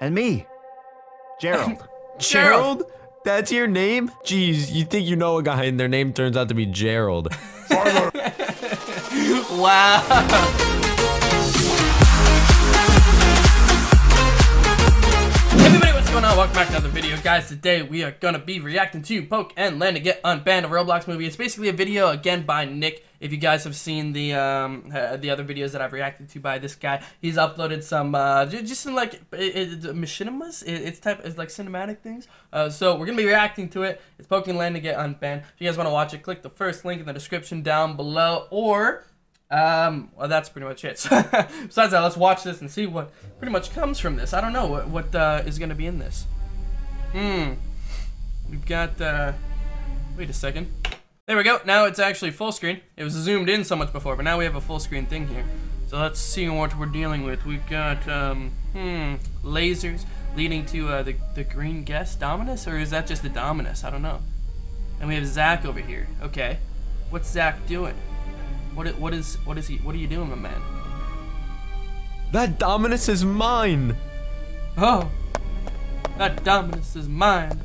And me, Gerald. Gerald? That's your name? Jeez, you think you know a guy and their name turns out to be Gerald. Wow. Going on? Welcome back to another video. Guys, today we are gonna be reacting to Poke and Landon Get Unbanned, a Roblox movie. It's basically a video, again, by Nick. If you guys have seen the um, uh, the other videos that I've reacted to by this guy, he's uploaded some, uh, just some, like, it, it, machinimas? It, it's type, it's like cinematic things. Uh, so we're gonna be reacting to it. It's Poke and Landon Get Unbanned. If you guys wanna watch it, click the first link in the description down below, or um, well, that's pretty much it. Besides that, let's watch this and see what pretty much comes from this. I don't know what, what uh, is going to be in this. Hmm. We've got, uh, wait a second. There we go. Now it's actually full screen. It was zoomed in so much before, but now we have a full screen thing here. So let's see what we're dealing with. We've got, um, hmm, lasers leading to uh, the, the green guest, Dominus? Or is that just the Dominus? I don't know. And we have Zach over here. Okay. What's Zach doing? What what is what is he what are you doing, my man? that Dominus is mine. Oh, that Dominus is mine.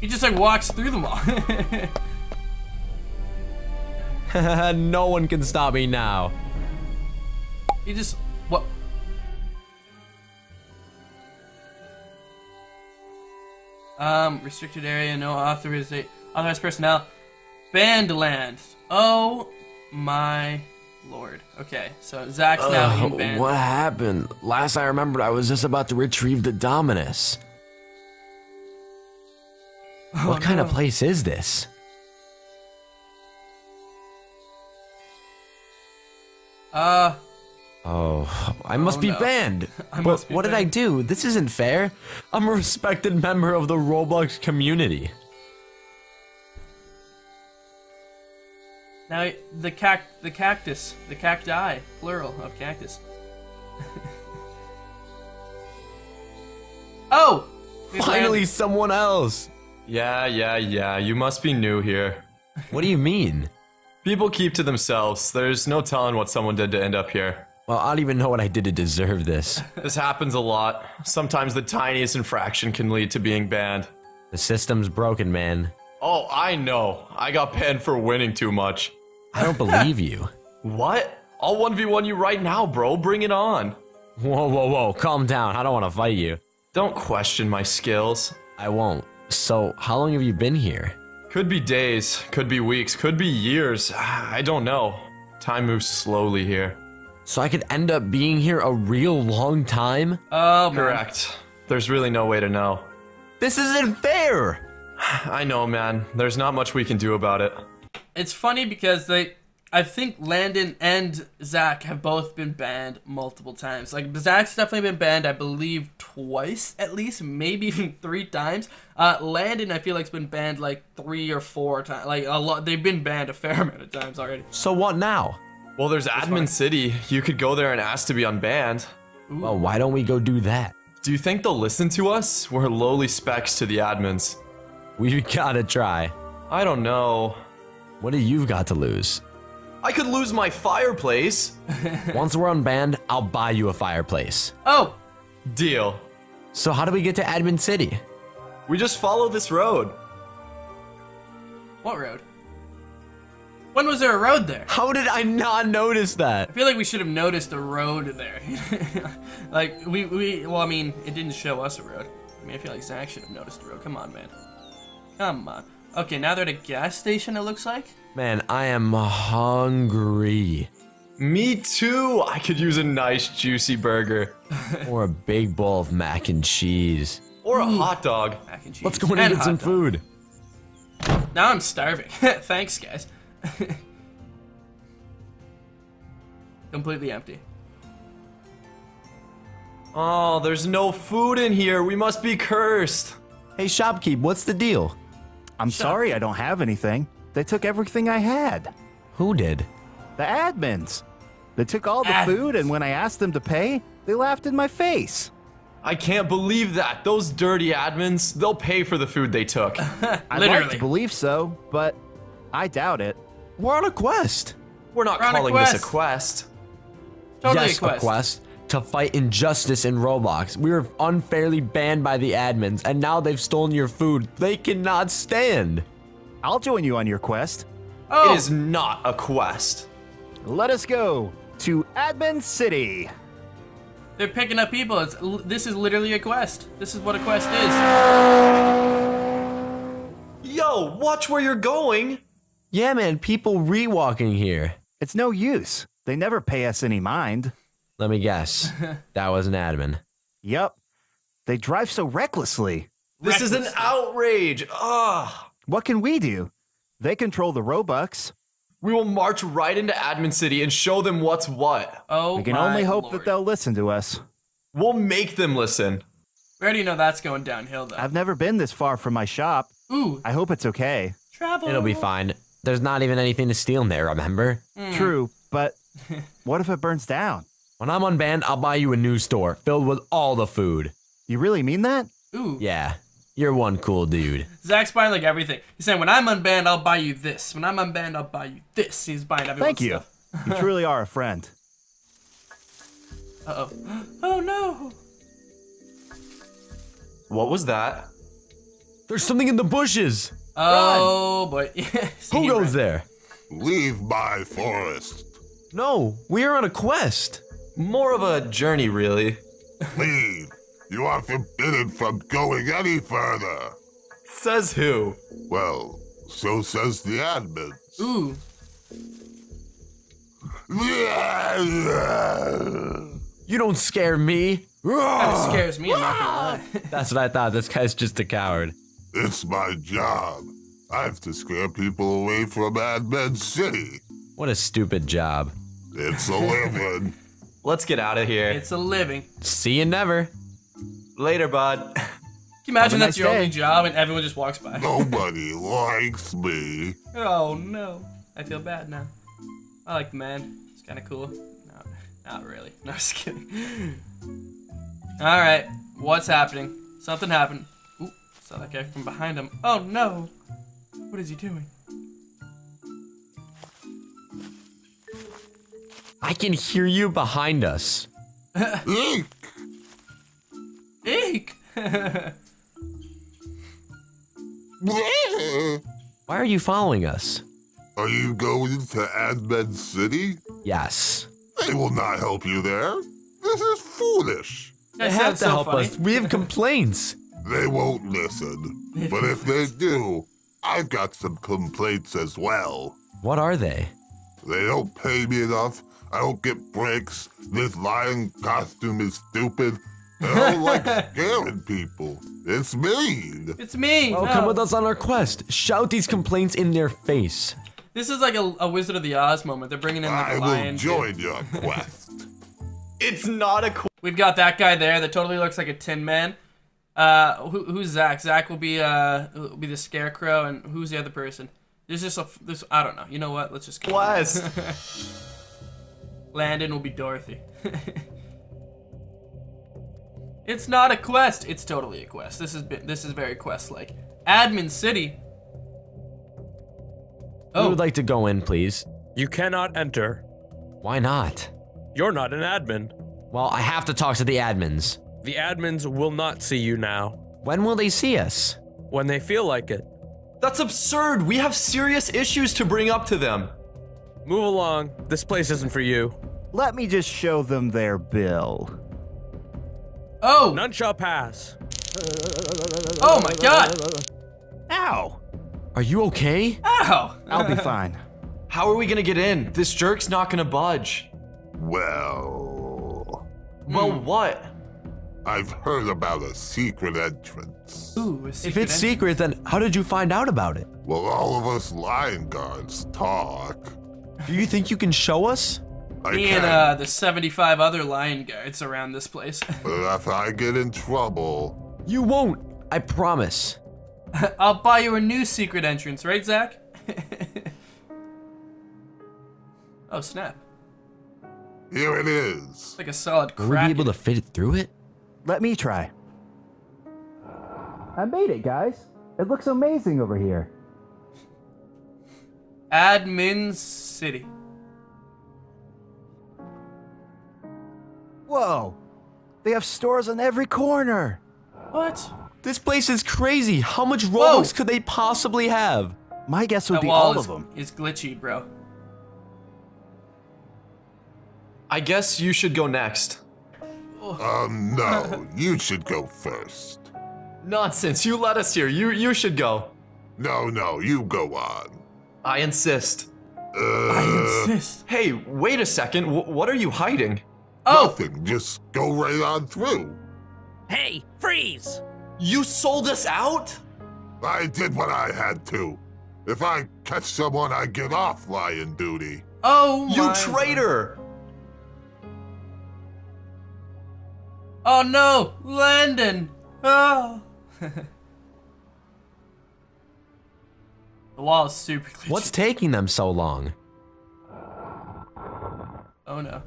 He just like walks through them all. no one can stop me now. he just what? Um, restricted area, no authorization, authorized personnel, banned. Oh my lord. Okay, so Zach's now in banned. what happened? Last I remembered, I was just about to retrieve the Dominus. what kind of Oh, place is this? Uh, Oh, I must Oh, be no. banned. I but must be what did I do? This isn't fair. I'm a respected member of the Roblox community. Now the cac the cactus, the cacti, plural of cactus. oh, Finally, landed. someone else. Yeah, yeah, yeah. You must be new here. What do you mean? People keep to themselves. There's no telling what someone did to end up here. Well, I don't even know what I did to deserve this. This happens a lot. Sometimes the tiniest infraction can lead to being banned. The system's broken, man. Oh, I know. I got banned for winning too much. I don't believe you. What? I'll 1v1 you right now, bro. Bring it on. Whoa, whoa, whoa, calm down. I don't want to fight you. Don't question my skills. I won't. So, how long have you been here? Could be days, could be weeks, could be years. I don't know. Time moves slowly here. So I could end up being here a real long time? Oh, man. Correct. There's really no way to know. This isn't fair! I know, man. There's not much we can do about it. It's funny because they, I think Landon and Zach have both been banned multiple times. Like Zach's definitely been banned, I believe, twice at least, maybe even three times. Uh, Landon, I feel like's been banned like three or four times. Like a lot, they've been banned a fair amount of times already. So what now? Well, there's Admin City. You could go there and ask to be unbanned. Well, why don't we go do that? Do you think they'll listen to us? We're lowly specs to the admins. We gotta try. I don't know. What do you got to lose? I could lose my fireplace. Once we're unbanned, I'll buy you a fireplace. Oh, Deal. So how do we get to Admin City? We just follow this road. what road? When was there a road there? How did I not notice that? I feel like we should have noticed a road there. like we we well, I mean, it didn't show us a road. I mean, I feel like Zach should have noticed a road. Come on, man. Come on. Okay, now they're at a gas station. It looks like. Man, I am hungry. Me too. I could use a nice juicy burger. Or a big bowl of mac and cheese. Or a hmm. hot dog. Mac and cheese. Let's go in and and get some dog. food. Now I'm starving. Thanks, guys. Completely empty. Oh, there's no food in here. We must be cursed. Hey, shopkeep, what's the deal? I'm sorry I don't have anything. They took everything I had. Who did? The admins. They took all the Admins. food, and when I asked them to pay, they laughed in my face. I can't believe that. Those dirty admins, they'll pay for the food they took. I'd like to believe so, but I doubt it. We're on a quest. We're not We're on a calling this a quest. quest. Totally yes, a quest. To fight injustice in Roblox. We were unfairly banned by the admins, and now they've stolen your food. They cannot stand. I'll join you on your quest. Oh, It is not a quest. Let us go to Admin City. they're picking up people. It's this is literally a quest. This is what a quest is. Yo, watch where you're going. Yeah, man, people rewalking here. It's no use. They never pay us any mind. Let me guess. that was an admin. Yep. They drive so recklessly. This is an outrage. Ugh. What can we do? They control the Robux. We will march right into Admin City and show them what's what. Oh, We can my only hope Lord. that they'll listen to us. We'll make them listen. We already know that's going downhill though. I've never been this far from my shop. Ooh, I hope it's okay. travel. It'll be fine. There's not even anything to steal in there, remember? Hmm. True, but what if it burns down? When I'm unbanned, I'll buy you a new store filled with all the food. You really mean that? Ooh, Yeah, you're one cool dude. Zach's buying like everything. He's saying, when I'm unbanned, I'll buy you this. When I'm unbanned, I'll buy you this. He's buying everyone's Thank you. stuff. You truly are a friend. Uh oh. Oh no. What was that? There's something in the bushes. Oh boy. See, Who goes ran. there? Leave my forest. No, we are on a quest. More of a journey, really. Leave. You are forbidden from going any further. Says who? Well, so says the admin. Ooh. You don't scare me. Kind of scares me. I'm not gonna lie. That's what I thought. This guy's just a coward. It's my job. I have to scare people away from Admin City. What a stupid job. It's a living. Let's get out of here. it's a living. See you never. Later, bud. Can you imagine Have that's nice your day. only job and everyone just walks by? Nobody likes me. Oh no. I feel bad now. I like the man. He's kind of cool. No, not really. No, just kidding. All right. What's happening? Something happened. Ooh, saw that guy from behind him. Oh no. What is he doing? I can hear you behind us. Eek! Eek! Why are you following us? Are you going to Admin City? Yes. They will not help you there. This is foolish. That They have to so help funny. us. We have complaints. They won't listen. But if they do, I've got some complaints as well. What are they? They don't pay me enough. I don't get breaks. This lion costume is stupid. And I don't like scaring people. It's mean. It's me. Oh, no. come with us on our quest. Shout these complaints in their face. This is like a, a Wizard of the Oz moment. They're bringing in like I a will lion. join your quest. It's not a quest. We've got that guy there that totally looks like a Tin Man. Uh, who, who's Zach? Zach will be uh will be the Scarecrow, and who's the other person? There's just a this. I don't know. You know what? Let's just go. Quest. Landon will be Dorothy. it's not a quest. It's totally a quest. This is this is very quest like. Admin City. We Oh, would like to go in, please. You cannot enter. Why not? You're not an admin. Well, I have to talk to the admins. The admins will not see you now When will they see us? when they feel like it. That's absurd. We have serious issues to bring up to them. Move along. This place isn't for you. Let me just show them their bill. oh, None shall pass. oh my God! Ow! Are you okay? Ow! I'll be fine. How are we gonna get in? This jerk's not gonna budge. Well, Well, Hmm. what? I've heard about a secret entrance. Ooh, a If it's entrance. secret, then how did you find out about it? Well, all of us lion guards talk. Do you think you can show us? I Me can, and uh, the 75 other lion guards around this place. but if I get in trouble, You won't. I promise. I'll buy you a new secret entrance, right, Zach? oh, snap. here it is. Like a solid Will we be able to fit it through it? Let me try. I made it, guys. It looks amazing over here. Admin City. Whoa. They have stores on every corner. What? This place is crazy. How much Whoa. Robux could they possibly have? My guess would That be all is, of them. is glitchy, bro. I guess you should go next. Um, no, you should go first. Nonsense, you let us here. You you should go. No, no, you go on. I insist. I insist. Hey, wait a second. W- what are you hiding? Oh, Nothing, just go right on through. Hey, freeze! You sold us out? I did what I had to. If I catch someone, I get off lion duty. oh You my- traitor! Oh no, Landon. Oh. the wall is super glitchy. What's taking them so long? Oh no.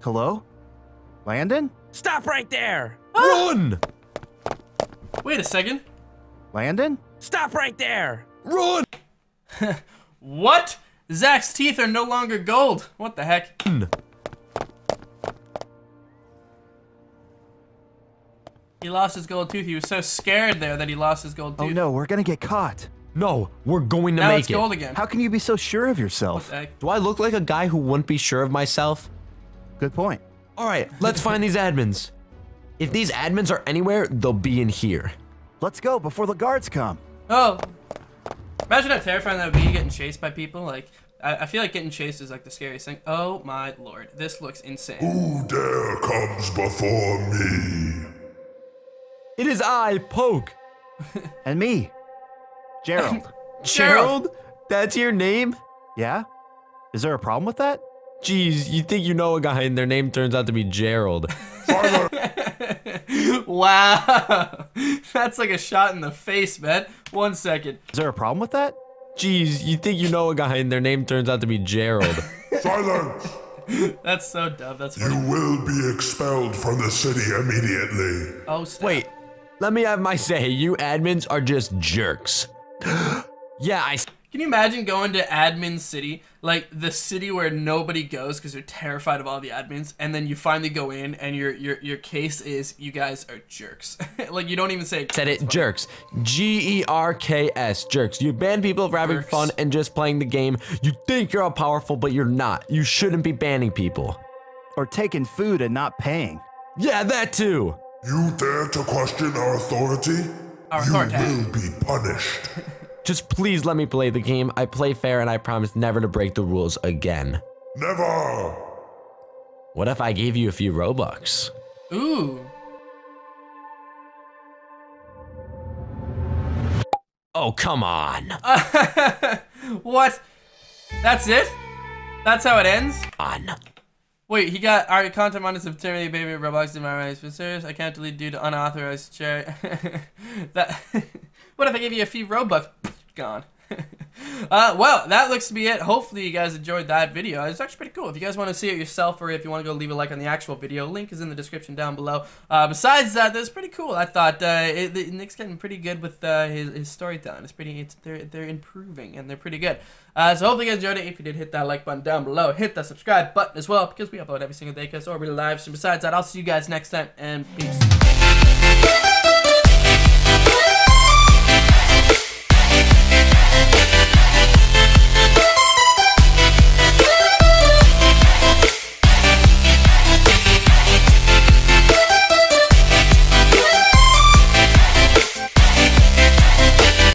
Hello? Landon? Stop right there! Ah! Run! Wait a second. Landon? Stop right there! Run! What? Zach's teeth are no longer gold. What the heck? He lost his gold tooth. He was so scared there that he lost his gold oh, tooth. Oh no, we're gonna get caught. No, we're going to Now make it's it. gold again. How can you be so sure of yourself? Do I look like a guy who wouldn't be sure of myself? Good point. All right, let's find these admins. If these admins are anywhere, they'll be in here. Let's go before the guards come. Oh. Imagine how terrifying that would be getting chased by people. Like, I, I feel like getting chased is like the scariest thing. Oh my lord. This looks insane. Who dare comes before me? It is I, Poke. And me. Gerald. Gerald? That's your name? yeah? Is there a problem with that? Jeez, you think you know a guy and their name turns out to be Gerald. wow. That's like a shot in the face, man. One second. Is there a problem with that? Jeez, you think you know a guy and their name turns out to be Gerald. Silence! That's so dumb. That's You will be expelled from the city immediately. Oh, snap. Wait, let me have my say. You admins are just jerks. yeah, I. Can you imagine going to Admin City, like the city where nobody goes because they're terrified of all the admins, and then you finally go in and your your your case is you guys are jerks. like you don't even say Said it, jerks. G E R K S, jerks. You ban people for having Jerks. fun and just playing the game. You think you're all powerful, but you're not. You shouldn't be banning people. Or taking food and not paying? Yeah, that too. You dare to question our authority? Our you authority. will be punished. Just please let me play the game. I play fair and I promise never to break the rules again. Never! What if I gave you a few Robux? Ooh. Oh, come on. what? That's it? That's how it ends? On. Wait, he got our content minus of Tyranny Baby Roblox in my rights for serious. I can't delete due to unauthorized share. that. what if I give you a few Robux? Gone. uh, well, that looks to be it. Hopefully, you guys enjoyed that video. It's actually pretty cool. If you guys want to see it yourself, or if you want to go leave a like on the actual video, link is in the description down below. Uh, besides that, that's pretty cool. I thought uh, it, Nick's getting pretty good with uh, his, his storytelling. It's pretty. It's they're they're improving and they're pretty good. Uh, so hopefully you guys enjoyed it. If you did, hit that like button down below. Hit that subscribe button as well because we upload every single day. Because or we live. So besides that, I'll see you guys next time and peace.